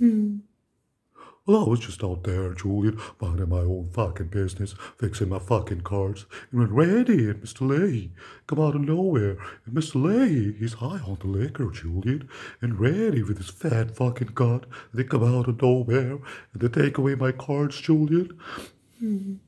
Mm. Well, I was just out there, Julian, minding my own fucking business, fixing my fucking cards, and when Randy and Mr. Lahey come out of nowhere, and Mr. Lahey, he's high on the liquor, Julian, and Randy with his fat fucking gut, they come out of nowhere, and they take away my cards, Julian. Mm.